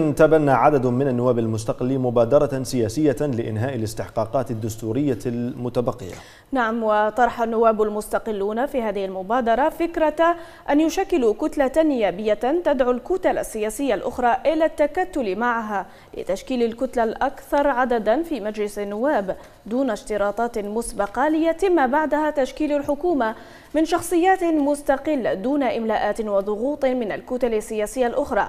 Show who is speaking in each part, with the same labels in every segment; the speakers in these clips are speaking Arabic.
Speaker 1: تبنى عدد من النواب المستقلين مبادرة سياسية لإنهاء الاستحقاقات الدستورية المتبقية.
Speaker 2: نعم وطرح النواب المستقلون في هذه المبادرة فكرة أن يشكلوا كتلة نيابية تدعو الكتل السياسية الأخرى إلى التكتل معها لتشكيل الكتلة الأكثر عددا في مجلس النواب دون اشتراطات مسبقة ليتم بعدها تشكيل الحكومة من شخصيات مستقلة دون إملاءات وضغوط من الكتل السياسية الأخرى.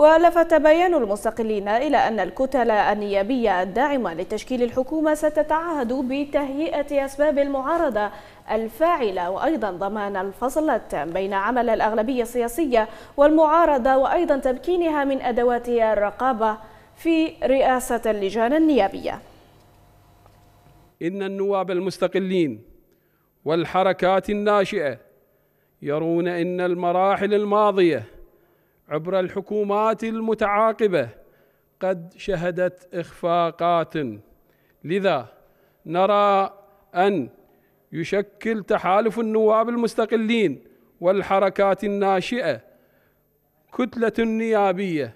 Speaker 2: ولفت بيان المستقلين إلى أن الكتل النيابية الداعمة لتشكيل الحكومة ستتعهد بتهيئة أسباب المعارضة الفاعلة وأيضا ضمان الفصل التام بين عمل الأغلبية السياسية والمعارضة وأيضا تمكينها من أدوات الرقابة في رئاسة اللجان النيابية.
Speaker 3: إن النواب المستقلين والحركات الناشئة يرون إن المراحل الماضية عبر الحكومات المتعاقبة قد شهدت إخفاقات. لذا نرى أن يشكل تحالف النواب المستقلين والحركات الناشئة كتلة نيابية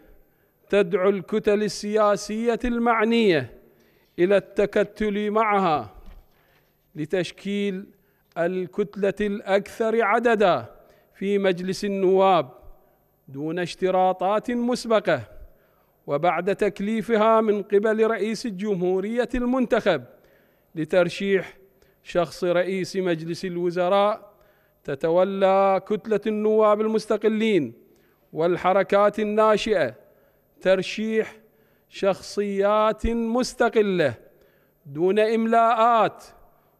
Speaker 3: تدعو الكتل السياسية المعنية إلى التكتل معها لتشكيل الكتلة الأكثر عددا في مجلس النواب. دون اشتراطات مسبقة وبعد تكليفها من قبل رئيس الجمهورية المنتخب لترشيح شخص رئيس مجلس الوزراء تتولى كتلة النواب المستقلين والحركات الناشئة ترشيح شخصيات مستقلة دون إملاءات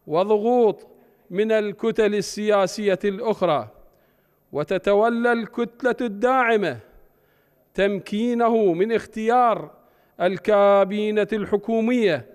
Speaker 3: وضغوط من الكتل السياسية الأخرى. وتتولى الكتلة الداعمة تمكينه من اختيار الكابينة الحكومية